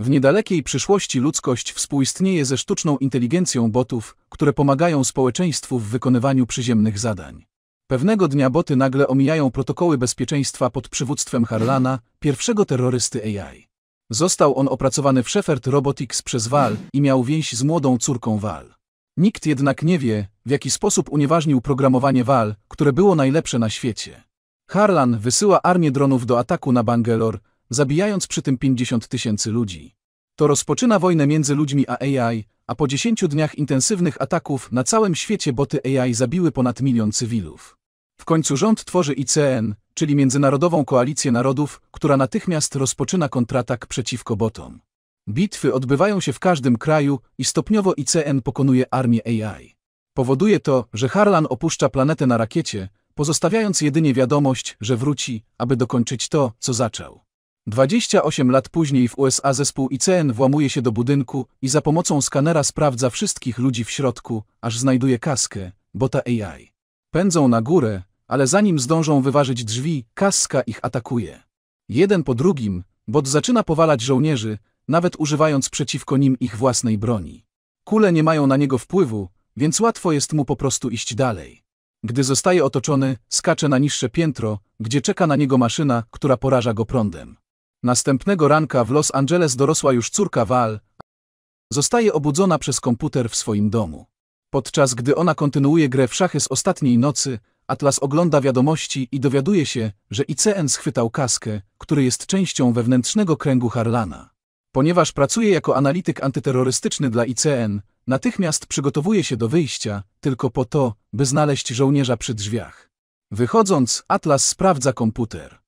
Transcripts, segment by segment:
W niedalekiej przyszłości ludzkość współistnieje ze sztuczną inteligencją botów, które pomagają społeczeństwu w wykonywaniu przyziemnych zadań. Pewnego dnia boty nagle omijają protokoły bezpieczeństwa pod przywództwem Harlana, pierwszego terrorysty AI. Został on opracowany w Shepard Robotics przez Val i miał więź z młodą córką Val. Nikt jednak nie wie, w jaki sposób unieważnił programowanie Val, które było najlepsze na świecie. Harlan wysyła armię dronów do ataku na Bangalore, zabijając przy tym 50 tysięcy ludzi. To rozpoczyna wojnę między ludźmi a AI, a po 10 dniach intensywnych ataków na całym świecie boty AI zabiły ponad milion cywilów. W końcu rząd tworzy ICN, czyli Międzynarodową Koalicję Narodów, która natychmiast rozpoczyna kontratak przeciwko botom. Bitwy odbywają się w każdym kraju i stopniowo ICN pokonuje armię AI. Powoduje to, że Harlan opuszcza planetę na rakiecie, pozostawiając jedynie wiadomość, że wróci, aby dokończyć to, co zaczął. 28 lat później w USA zespół ICN włamuje się do budynku i za pomocą skanera sprawdza wszystkich ludzi w środku, aż znajduje kaskę, bota AI. Pędzą na górę, ale zanim zdążą wyważyć drzwi, kaska ich atakuje. Jeden po drugim, bot zaczyna powalać żołnierzy, nawet używając przeciwko nim ich własnej broni. Kule nie mają na niego wpływu, więc łatwo jest mu po prostu iść dalej. Gdy zostaje otoczony, skacze na niższe piętro, gdzie czeka na niego maszyna, która poraża go prądem. Następnego ranka w Los Angeles dorosła już córka Val zostaje obudzona przez komputer w swoim domu. Podczas gdy ona kontynuuje grę w szachy z ostatniej nocy, Atlas ogląda wiadomości i dowiaduje się, że ICN schwytał kaskę, który jest częścią wewnętrznego kręgu Harlana. Ponieważ pracuje jako analityk antyterrorystyczny dla ICN, natychmiast przygotowuje się do wyjścia, tylko po to, by znaleźć żołnierza przy drzwiach. Wychodząc, Atlas sprawdza komputer.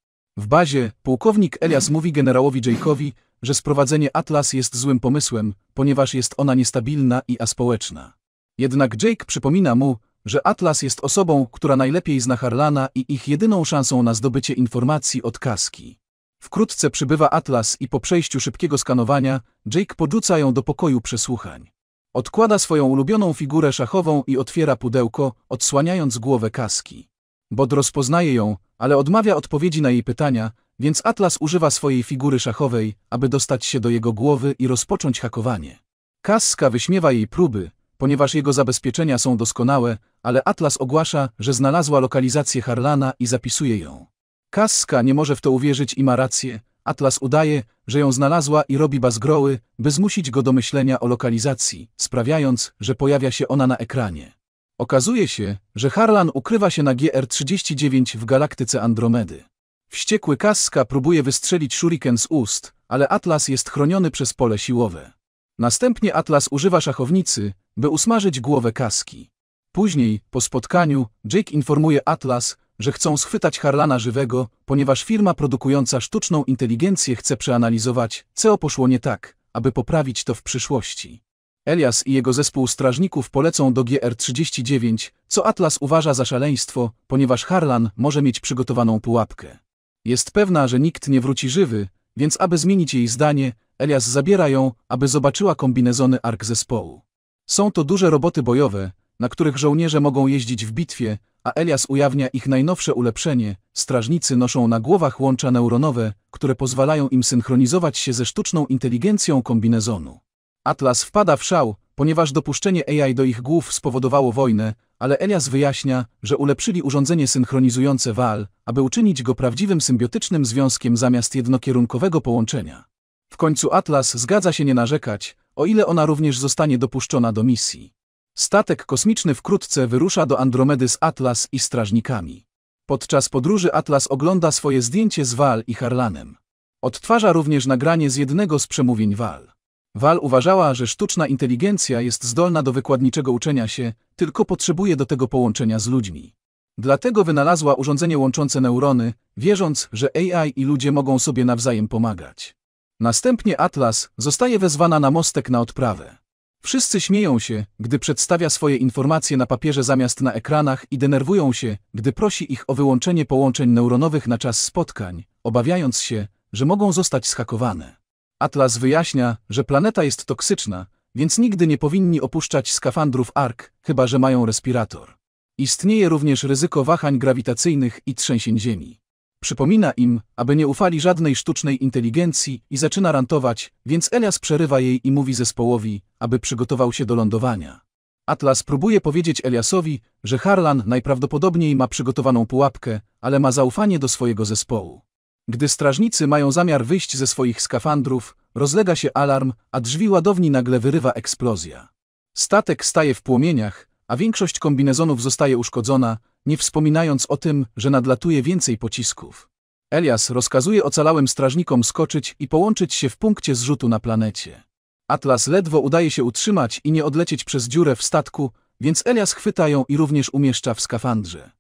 W bazie pułkownik Elias mówi generałowi Jake'owi, że sprowadzenie Atlas jest złym pomysłem, ponieważ jest ona niestabilna i aspołeczna. Jednak Jake przypomina mu, że Atlas jest osobą, która najlepiej zna Harlana i ich jedyną szansą na zdobycie informacji od kaski. Wkrótce przybywa Atlas i po przejściu szybkiego skanowania, Jake podrzuca ją do pokoju przesłuchań. Odkłada swoją ulubioną figurę szachową i otwiera pudełko, odsłaniając głowę kaski. Bod rozpoznaje ją, ale odmawia odpowiedzi na jej pytania, więc Atlas używa swojej figury szachowej, aby dostać się do jego głowy i rozpocząć hakowanie. Kaska wyśmiewa jej próby, ponieważ jego zabezpieczenia są doskonałe, ale Atlas ogłasza, że znalazła lokalizację Harlana i zapisuje ją. Kaska nie może w to uwierzyć i ma rację. Atlas udaje, że ją znalazła i robi bazgroły, by zmusić go do myślenia o lokalizacji, sprawiając, że pojawia się ona na ekranie. Okazuje się, że Harlan ukrywa się na GR-39 w galaktyce Andromedy. Wściekły Kaska próbuje wystrzelić shuriken z ust, ale Atlas jest chroniony przez pole siłowe. Następnie Atlas używa szachownicy, by usmażyć głowę Kaski. Później, po spotkaniu, Jake informuje Atlas, że chcą schwytać Harlana żywego, ponieważ firma produkująca sztuczną inteligencję chce przeanalizować, co poszło nie tak, aby poprawić to w przyszłości. Elias i jego zespół strażników polecą do GR-39, co Atlas uważa za szaleństwo, ponieważ Harlan może mieć przygotowaną pułapkę. Jest pewna, że nikt nie wróci żywy, więc aby zmienić jej zdanie, Elias zabiera ją, aby zobaczyła kombinezony ark zespołu. Są to duże roboty bojowe, na których żołnierze mogą jeździć w bitwie, a Elias ujawnia ich najnowsze ulepszenie. Strażnicy noszą na głowach łącza neuronowe, które pozwalają im synchronizować się ze sztuczną inteligencją kombinezonu. Atlas wpada w szał, ponieważ dopuszczenie AI do ich głów spowodowało wojnę, ale Elias wyjaśnia, że ulepszyli urządzenie synchronizujące WAL, aby uczynić go prawdziwym symbiotycznym związkiem zamiast jednokierunkowego połączenia. W końcu Atlas zgadza się nie narzekać, o ile ona również zostanie dopuszczona do misji. Statek kosmiczny wkrótce wyrusza do Andromedy z Atlas i strażnikami. Podczas podróży Atlas ogląda swoje zdjęcie z Val i Harlanem. Odtwarza również nagranie z jednego z przemówień Val. Val uważała, że sztuczna inteligencja jest zdolna do wykładniczego uczenia się, tylko potrzebuje do tego połączenia z ludźmi. Dlatego wynalazła urządzenie łączące neurony, wierząc, że AI i ludzie mogą sobie nawzajem pomagać. Następnie Atlas zostaje wezwana na mostek na odprawę. Wszyscy śmieją się, gdy przedstawia swoje informacje na papierze zamiast na ekranach i denerwują się, gdy prosi ich o wyłączenie połączeń neuronowych na czas spotkań, obawiając się, że mogą zostać schakowane. Atlas wyjaśnia, że planeta jest toksyczna, więc nigdy nie powinni opuszczać skafandrów ARK, chyba że mają respirator. Istnieje również ryzyko wahań grawitacyjnych i trzęsień Ziemi. Przypomina im, aby nie ufali żadnej sztucznej inteligencji i zaczyna rantować, więc Elias przerywa jej i mówi zespołowi, aby przygotował się do lądowania. Atlas próbuje powiedzieć Eliasowi, że Harlan najprawdopodobniej ma przygotowaną pułapkę, ale ma zaufanie do swojego zespołu. Gdy strażnicy mają zamiar wyjść ze swoich skafandrów, rozlega się alarm, a drzwi ładowni nagle wyrywa eksplozja. Statek staje w płomieniach, a większość kombinezonów zostaje uszkodzona, nie wspominając o tym, że nadlatuje więcej pocisków. Elias rozkazuje ocalałym strażnikom skoczyć i połączyć się w punkcie zrzutu na planecie. Atlas ledwo udaje się utrzymać i nie odlecieć przez dziurę w statku, więc Elias chwyta ją i również umieszcza w skafandrze.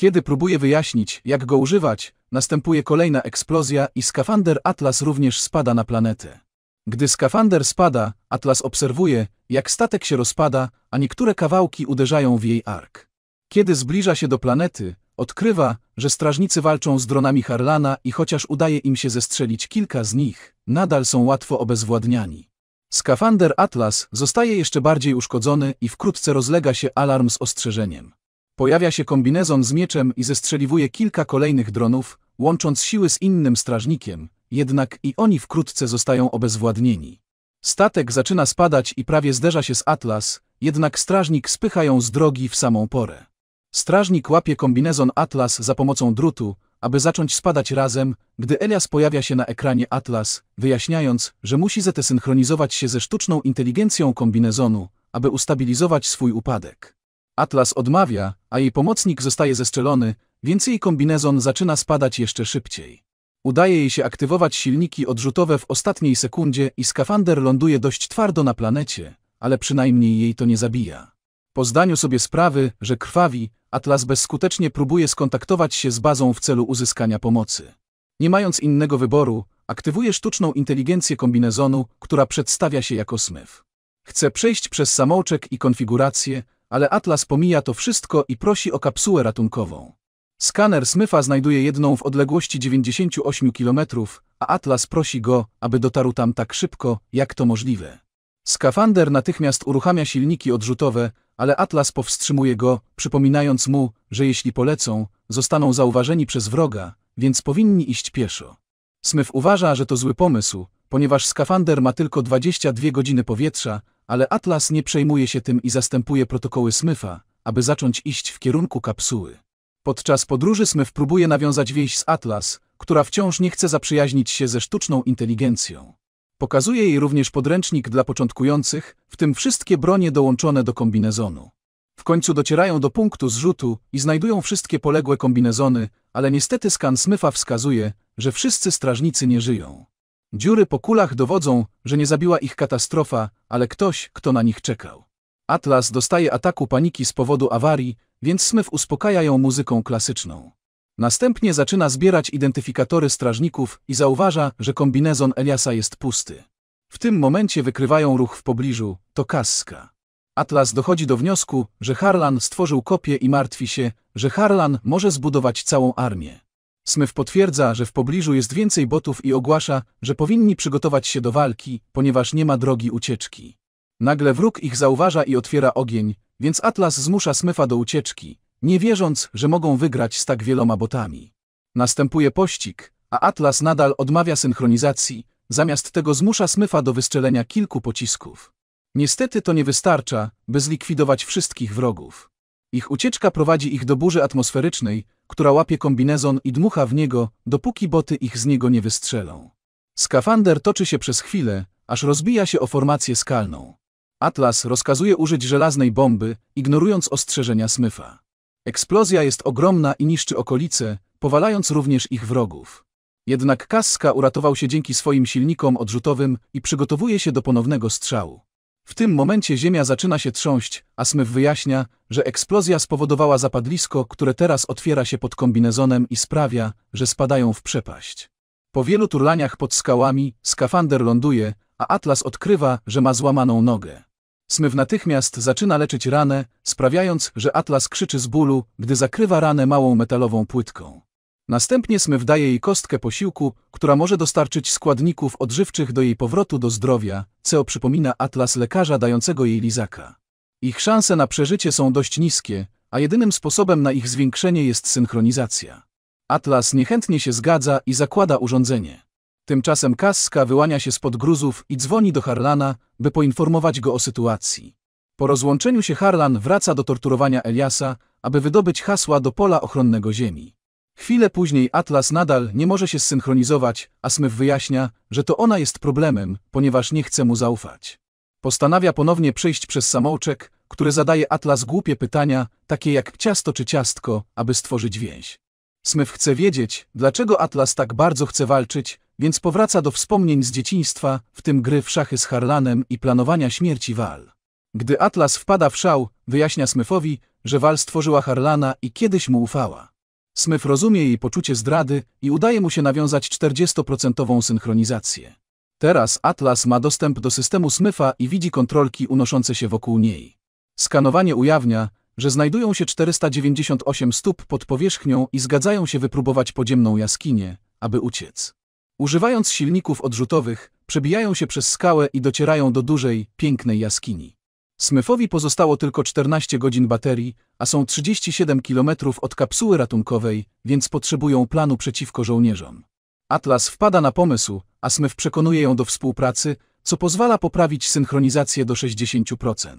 Kiedy próbuje wyjaśnić, jak go używać, następuje kolejna eksplozja i skafander Atlas również spada na planetę. Gdy skafander spada, Atlas obserwuje, jak statek się rozpada, a niektóre kawałki uderzają w jej ark. Kiedy zbliża się do planety, odkrywa, że strażnicy walczą z dronami Harlana i chociaż udaje im się zestrzelić kilka z nich, nadal są łatwo obezwładniani. Skafander Atlas zostaje jeszcze bardziej uszkodzony i wkrótce rozlega się alarm z ostrzeżeniem. Pojawia się kombinezon z mieczem i zestrzeliwuje kilka kolejnych dronów, łącząc siły z innym strażnikiem, jednak i oni wkrótce zostają obezwładnieni. Statek zaczyna spadać i prawie zderza się z Atlas, jednak strażnik spycha ją z drogi w samą porę. Strażnik łapie kombinezon Atlas za pomocą drutu, aby zacząć spadać razem, gdy Elias pojawia się na ekranie Atlas, wyjaśniając, że musi zetesynchronizować się ze sztuczną inteligencją kombinezonu, aby ustabilizować swój upadek. Atlas odmawia, a jej pomocnik zostaje zestrzelony, więc jej kombinezon zaczyna spadać jeszcze szybciej. Udaje jej się aktywować silniki odrzutowe w ostatniej sekundzie i skafander ląduje dość twardo na planecie, ale przynajmniej jej to nie zabija. Po zdaniu sobie sprawy, że krwawi, Atlas bezskutecznie próbuje skontaktować się z bazą w celu uzyskania pomocy. Nie mając innego wyboru, aktywuje sztuczną inteligencję kombinezonu, która przedstawia się jako smyw. Chce przejść przez samouczek i konfigurację, ale Atlas pomija to wszystko i prosi o kapsułę ratunkową. Skaner Smyfa znajduje jedną w odległości 98 km, a Atlas prosi go, aby dotarł tam tak szybko, jak to możliwe. Skafander natychmiast uruchamia silniki odrzutowe, ale Atlas powstrzymuje go, przypominając mu, że jeśli polecą, zostaną zauważeni przez wroga, więc powinni iść pieszo. Smyf uważa, że to zły pomysł, ponieważ skafander ma tylko 22 godziny powietrza, ale Atlas nie przejmuje się tym i zastępuje protokoły Smyfa, aby zacząć iść w kierunku kapsuły. Podczas podróży Smyf próbuje nawiązać więź z Atlas, która wciąż nie chce zaprzyjaźnić się ze sztuczną inteligencją. Pokazuje jej również podręcznik dla początkujących, w tym wszystkie bronie dołączone do kombinezonu. W końcu docierają do punktu zrzutu i znajdują wszystkie poległe kombinezony, ale niestety skan Smyfa wskazuje, że wszyscy strażnicy nie żyją. Dziury po kulach dowodzą, że nie zabiła ich katastrofa, ale ktoś, kto na nich czekał. Atlas dostaje ataku paniki z powodu awarii, więc Smyf uspokaja ją muzyką klasyczną. Następnie zaczyna zbierać identyfikatory strażników i zauważa, że kombinezon Eliasa jest pusty. W tym momencie wykrywają ruch w pobliżu, to Kaska. Atlas dochodzi do wniosku, że Harlan stworzył kopię i martwi się, że Harlan może zbudować całą armię. Smyf potwierdza, że w pobliżu jest więcej botów i ogłasza, że powinni przygotować się do walki, ponieważ nie ma drogi ucieczki. Nagle wróg ich zauważa i otwiera ogień, więc Atlas zmusza Smyfa do ucieczki, nie wierząc, że mogą wygrać z tak wieloma botami. Następuje pościg, a Atlas nadal odmawia synchronizacji, zamiast tego zmusza Smyfa do wystrzelenia kilku pocisków. Niestety to nie wystarcza, by zlikwidować wszystkich wrogów. Ich ucieczka prowadzi ich do burzy atmosferycznej, która łapie kombinezon i dmucha w niego, dopóki boty ich z niego nie wystrzelą. Skafander toczy się przez chwilę, aż rozbija się o formację skalną. Atlas rozkazuje użyć żelaznej bomby, ignorując ostrzeżenia Smyfa. Eksplozja jest ogromna i niszczy okolice, powalając również ich wrogów. Jednak Kaska uratował się dzięki swoim silnikom odrzutowym i przygotowuje się do ponownego strzału. W tym momencie ziemia zaczyna się trząść, a Smyf wyjaśnia, że eksplozja spowodowała zapadlisko, które teraz otwiera się pod kombinezonem i sprawia, że spadają w przepaść. Po wielu turlaniach pod skałami, skafander ląduje, a Atlas odkrywa, że ma złamaną nogę. Smyw natychmiast zaczyna leczyć ranę, sprawiając, że Atlas krzyczy z bólu, gdy zakrywa ranę małą metalową płytką. Następnie Smyw daje jej kostkę posiłku, która może dostarczyć składników odżywczych do jej powrotu do zdrowia, co przypomina Atlas lekarza dającego jej lizaka. Ich szanse na przeżycie są dość niskie, a jedynym sposobem na ich zwiększenie jest synchronizacja. Atlas niechętnie się zgadza i zakłada urządzenie. Tymczasem Kaska wyłania się spod gruzów i dzwoni do Harlana, by poinformować go o sytuacji. Po rozłączeniu się Harlan wraca do torturowania Eliasa, aby wydobyć hasła do pola ochronnego Ziemi. Chwilę później Atlas nadal nie może się zsynchronizować, a Smith wyjaśnia, że to ona jest problemem, ponieważ nie chce mu zaufać. Postanawia ponownie przejść przez samouczek, który zadaje Atlas głupie pytania, takie jak ciasto czy ciastko, aby stworzyć więź. Smith chce wiedzieć, dlaczego Atlas tak bardzo chce walczyć, więc powraca do wspomnień z dzieciństwa, w tym gry w szachy z Harlanem i planowania śmierci Wal. Gdy Atlas wpada w szał, wyjaśnia Smithowi, że Wal stworzyła Harlana i kiedyś mu ufała. Smith rozumie jej poczucie zdrady i udaje mu się nawiązać 40% synchronizację. Teraz Atlas ma dostęp do systemu Smitha i widzi kontrolki unoszące się wokół niej. Skanowanie ujawnia, że znajdują się 498 stóp pod powierzchnią i zgadzają się wypróbować podziemną jaskinię, aby uciec. Używając silników odrzutowych, przebijają się przez skałę i docierają do dużej, pięknej jaskini. Smithowi pozostało tylko 14 godzin baterii, a są 37 km od kapsuły ratunkowej, więc potrzebują planu przeciwko żołnierzom. Atlas wpada na pomysł, a Smith przekonuje ją do współpracy, co pozwala poprawić synchronizację do 60%.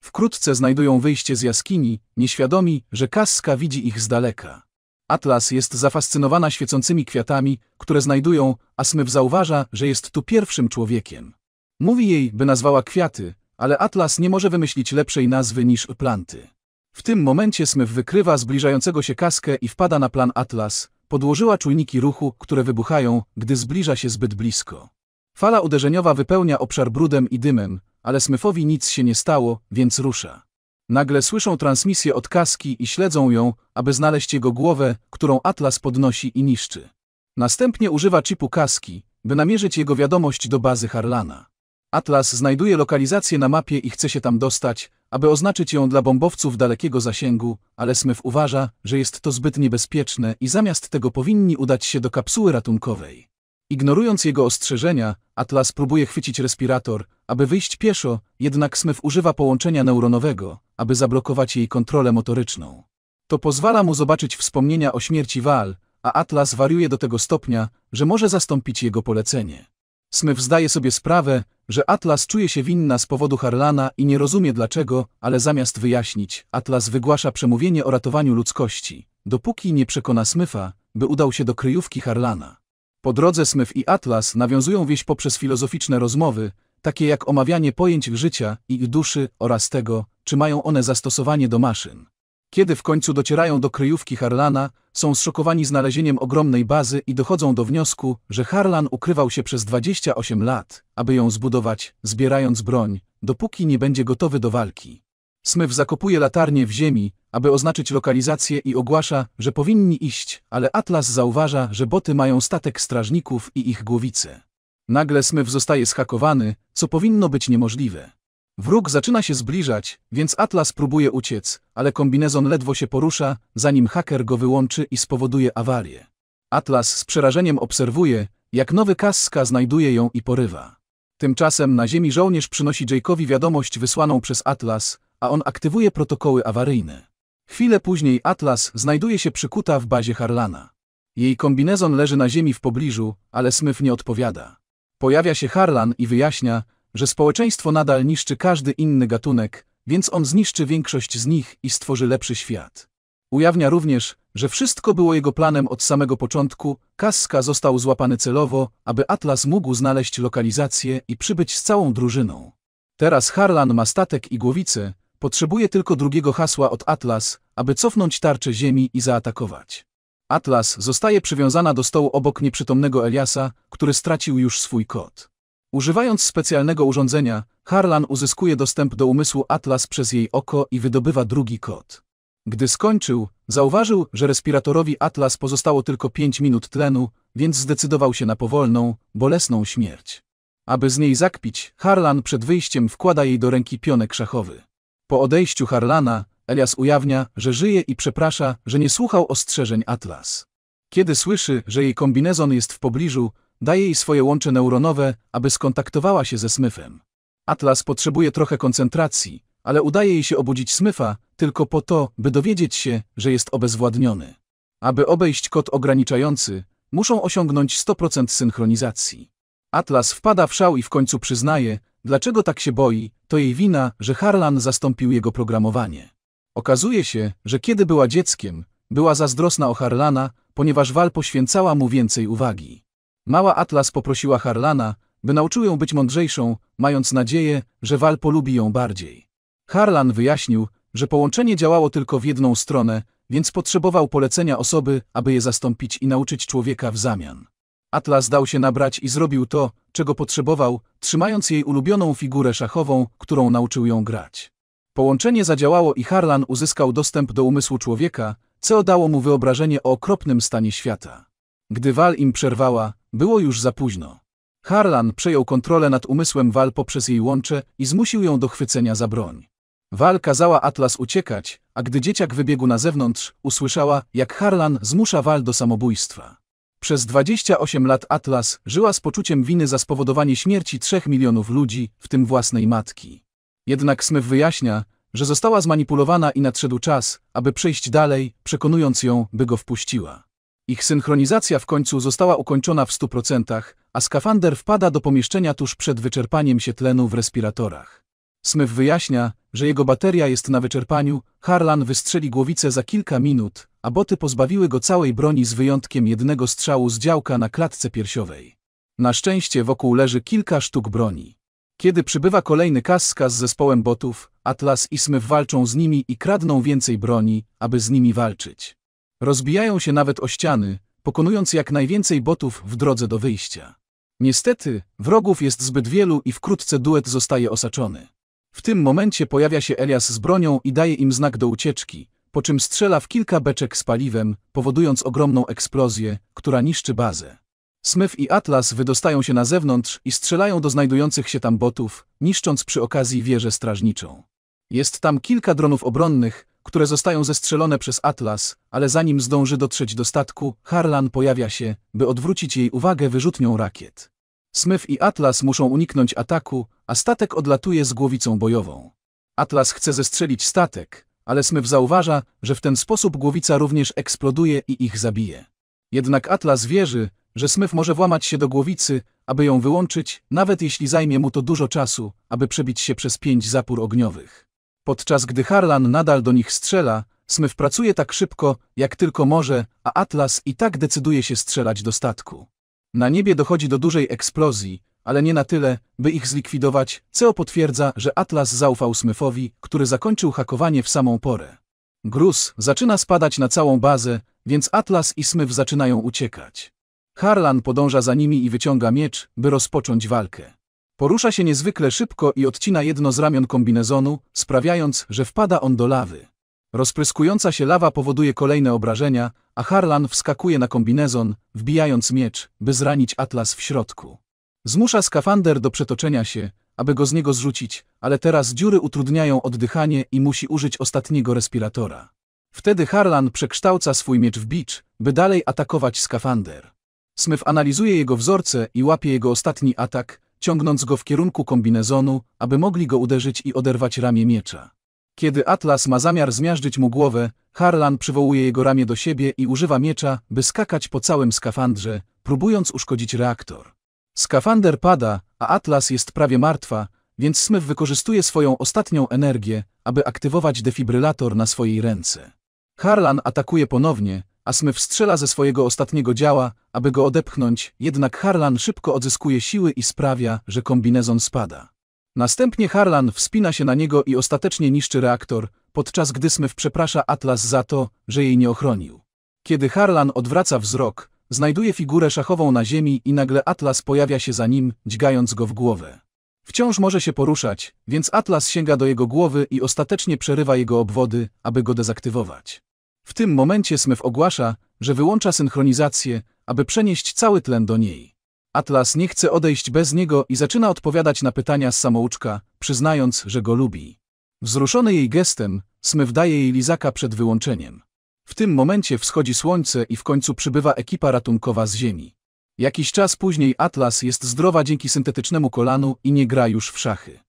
Wkrótce znajdują wyjście z jaskini, nieświadomi, że Kaska widzi ich z daleka. Atlas jest zafascynowana świecącymi kwiatami, które znajdują, a Smith zauważa, że jest tu pierwszym człowiekiem. Mówi jej, by nazwała kwiaty, ale Atlas nie może wymyślić lepszej nazwy niż planty. W tym momencie Smith wykrywa zbliżającego się kaskę i wpada na plan Atlas, podłożyła czujniki ruchu, które wybuchają, gdy zbliża się zbyt blisko. Fala uderzeniowa wypełnia obszar brudem i dymem, ale Smithowi nic się nie stało, więc rusza. Nagle słyszą transmisję od kaski i śledzą ją, aby znaleźć jego głowę, którą Atlas podnosi i niszczy. Następnie używa chipu kaski, by namierzyć jego wiadomość do bazy Harlana. Atlas znajduje lokalizację na mapie i chce się tam dostać, aby oznaczyć ją dla bombowców dalekiego zasięgu, ale Smith uważa, że jest to zbyt niebezpieczne i zamiast tego powinni udać się do kapsuły ratunkowej. Ignorując jego ostrzeżenia, Atlas próbuje chwycić respirator, aby wyjść pieszo, jednak Smith używa połączenia neuronowego, aby zablokować jej kontrolę motoryczną. To pozwala mu zobaczyć wspomnienia o śmierci Val, a Atlas wariuje do tego stopnia, że może zastąpić jego polecenie. Smith zdaje sobie sprawę, że Atlas czuje się winna z powodu Harlana i nie rozumie dlaczego, ale zamiast wyjaśnić, Atlas wygłasza przemówienie o ratowaniu ludzkości, dopóki nie przekona Smitha, by udał się do kryjówki Harlana. Po drodze Smith i Atlas nawiązują wieś poprzez filozoficzne rozmowy, takie jak omawianie pojęć życia i ich duszy oraz tego, czy mają one zastosowanie do maszyn. Kiedy w końcu docierają do kryjówki Harlana, są zszokowani znalezieniem ogromnej bazy i dochodzą do wniosku, że Harlan ukrywał się przez 28 lat, aby ją zbudować, zbierając broń, dopóki nie będzie gotowy do walki. Smyw zakopuje latarnię w ziemi, aby oznaczyć lokalizację i ogłasza, że powinni iść, ale Atlas zauważa, że boty mają statek strażników i ich głowice. Nagle Smyw zostaje schakowany, co powinno być niemożliwe. Wróg zaczyna się zbliżać, więc Atlas próbuje uciec, ale kombinezon ledwo się porusza, zanim haker go wyłączy i spowoduje awarię. Atlas z przerażeniem obserwuje, jak nowy Kaska znajduje ją i porywa. Tymczasem na ziemi żołnierz przynosi Jake'owi wiadomość wysłaną przez Atlas, a on aktywuje protokoły awaryjne. Chwilę później Atlas znajduje się przykuta w bazie Harlana. Jej kombinezon leży na ziemi w pobliżu, ale Smith nie odpowiada. Pojawia się Harlan i wyjaśnia, że społeczeństwo nadal niszczy każdy inny gatunek, więc on zniszczy większość z nich i stworzy lepszy świat. Ujawnia również, że wszystko było jego planem od samego początku, Kaska został złapany celowo, aby Atlas mógł znaleźć lokalizację i przybyć z całą drużyną. Teraz Harlan ma statek i głowicę, potrzebuje tylko drugiego hasła od Atlas, aby cofnąć tarczę ziemi i zaatakować. Atlas zostaje przywiązana do stołu obok nieprzytomnego Eliasa, który stracił już swój kod. Używając specjalnego urządzenia, Harlan uzyskuje dostęp do umysłu Atlas przez jej oko i wydobywa drugi kod. Gdy skończył, zauważył, że respiratorowi Atlas pozostało tylko 5 minut tlenu, więc zdecydował się na powolną, bolesną śmierć. Aby z niej zakpić, Harlan przed wyjściem wkłada jej do ręki pionek szachowy. Po odejściu Harlana, Elias ujawnia, że żyje i przeprasza, że nie słuchał ostrzeżeń Atlas. Kiedy słyszy, że jej kombinezon jest w pobliżu, daje jej swoje łącze neuronowe, aby skontaktowała się ze Smyfem. Atlas potrzebuje trochę koncentracji, ale udaje jej się obudzić Smyfa tylko po to, by dowiedzieć się, że jest obezwładniony. Aby obejść kod ograniczający, muszą osiągnąć 100% synchronizacji. Atlas wpada w szał i w końcu przyznaje, dlaczego tak się boi, to jej wina, że Harlan zastąpił jego programowanie. Okazuje się, że kiedy była dzieckiem, była zazdrosna o Harlana, ponieważ Wal poświęcała mu więcej uwagi. Mała Atlas poprosiła Harlana, by nauczył ją być mądrzejszą, mając nadzieję, że Wal polubi ją bardziej. Harlan wyjaśnił, że połączenie działało tylko w jedną stronę, więc potrzebował polecenia osoby, aby je zastąpić i nauczyć człowieka w zamian. Atlas dał się nabrać i zrobił to, czego potrzebował, trzymając jej ulubioną figurę szachową, którą nauczył ją grać. Połączenie zadziałało i Harlan uzyskał dostęp do umysłu człowieka, co dało mu wyobrażenie o okropnym stanie świata. Gdy Wal im przerwała, było już za późno. Harlan przejął kontrolę nad umysłem Wal poprzez jej łącze i zmusił ją do chwycenia za broń. Wal kazała Atlas uciekać, a gdy dzieciak wybiegł na zewnątrz, usłyszała, jak Harlan zmusza Wal do samobójstwa. Przez 28 lat Atlas żyła z poczuciem winy za spowodowanie śmierci 3 milionów ludzi, w tym własnej matki. Jednak Smith wyjaśnia, że została zmanipulowana i nadszedł czas, aby przejść dalej, przekonując ją, by go wpuściła. Ich synchronizacja w końcu została ukończona w 100%, a skafander wpada do pomieszczenia tuż przed wyczerpaniem się tlenu w respiratorach. Smith wyjaśnia, że jego bateria jest na wyczerpaniu, Harlan wystrzeli głowicę za kilka minut, a boty pozbawiły go całej broni z wyjątkiem jednego strzału z działka na klatce piersiowej. Na szczęście wokół leży kilka sztuk broni. Kiedy przybywa kolejny kaska z zespołem botów, Atlas i Smith walczą z nimi i kradną więcej broni, aby z nimi walczyć. Rozbijają się nawet o ściany, pokonując jak najwięcej botów w drodze do wyjścia. Niestety, wrogów jest zbyt wielu i wkrótce duet zostaje osaczony. W tym momencie pojawia się Elias z bronią i daje im znak do ucieczki, po czym strzela w kilka beczek z paliwem, powodując ogromną eksplozję, która niszczy bazę. Smith i Atlas wydostają się na zewnątrz i strzelają do znajdujących się tam botów, niszcząc przy okazji wieżę strażniczą. Jest tam kilka dronów obronnych, które zostają zestrzelone przez Atlas, ale zanim zdąży dotrzeć do statku, Harlan pojawia się, by odwrócić jej uwagę wyrzutnią rakiet. Smith i Atlas muszą uniknąć ataku, a statek odlatuje z głowicą bojową. Atlas chce zestrzelić statek, ale Smith zauważa, że w ten sposób głowica również eksploduje i ich zabije. Jednak Atlas wierzy, że Smith może włamać się do głowicy, aby ją wyłączyć, nawet jeśli zajmie mu to dużo czasu, aby przebić się przez pięć zapór ogniowych. Podczas gdy Harlan nadal do nich strzela, Smith pracuje tak szybko, jak tylko może, a Atlas i tak decyduje się strzelać do statku. Na niebie dochodzi do dużej eksplozji, ale nie na tyle, by ich zlikwidować, co potwierdza, że Atlas zaufał Smithowi, który zakończył hakowanie w samą porę. Gruz zaczyna spadać na całą bazę, więc Atlas i Smith zaczynają uciekać. Harlan podąża za nimi i wyciąga miecz, by rozpocząć walkę. Porusza się niezwykle szybko i odcina jedno z ramion kombinezonu, sprawiając, że wpada on do lawy. Rozpryskująca się lawa powoduje kolejne obrażenia, a Harlan wskakuje na kombinezon, wbijając miecz, by zranić Atlas w środku. Zmusza skafander do przetoczenia się, aby go z niego zrzucić, ale teraz dziury utrudniają oddychanie i musi użyć ostatniego respiratora. Wtedy Harlan przekształca swój miecz w bicz, by dalej atakować skafander. Smith analizuje jego wzorce i łapie jego ostatni atak, ciągnąc go w kierunku kombinezonu, aby mogli go uderzyć i oderwać ramię miecza. Kiedy Atlas ma zamiar zmiażdżyć mu głowę, Harlan przywołuje jego ramię do siebie i używa miecza, by skakać po całym skafandrze, próbując uszkodzić reaktor. Skafander pada, a Atlas jest prawie martwa, więc Smith wykorzystuje swoją ostatnią energię, aby aktywować defibrylator na swojej ręce. Harlan atakuje ponownie, a Smith strzela ze swojego ostatniego działa, aby go odepchnąć, jednak Harlan szybko odzyskuje siły i sprawia, że kombinezon spada. Następnie Harlan wspina się na niego i ostatecznie niszczy reaktor, podczas gdy Smith przeprasza Atlas za to, że jej nie ochronił. Kiedy Harlan odwraca wzrok, znajduje figurę szachową na ziemi i nagle Atlas pojawia się za nim, dźgając go w głowę. Wciąż może się poruszać, więc Atlas sięga do jego głowy i ostatecznie przerywa jego obwody, aby go dezaktywować. W tym momencie Smith ogłasza, że wyłącza synchronizację, aby przenieść cały tlen do niej. Atlas nie chce odejść bez niego i zaczyna odpowiadać na pytania z samouczka, przyznając, że go lubi. Wzruszony jej gestem, Smith daje jej lizaka przed wyłączeniem. W tym momencie wschodzi słońce i w końcu przybywa ekipa ratunkowa z Ziemi. Jakiś czas później Atlas jest zdrowa dzięki syntetycznemu kolanu i nie gra już w szachy.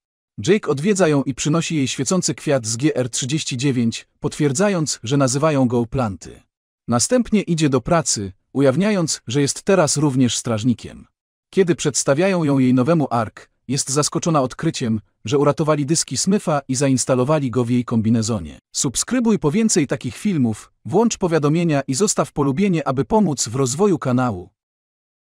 Jake odwiedza ją i przynosi jej świecący kwiat z GR39, potwierdzając, że nazywają go planty. Następnie idzie do pracy, ujawniając, że jest teraz również strażnikiem. Kiedy przedstawiają ją jej nowemu ARK, jest zaskoczona odkryciem, że uratowali dyski Smitha i zainstalowali go w jej kombinezonie. Subskrybuj po więcej takich filmów, włącz powiadomienia i zostaw polubienie, aby pomóc w rozwoju kanału.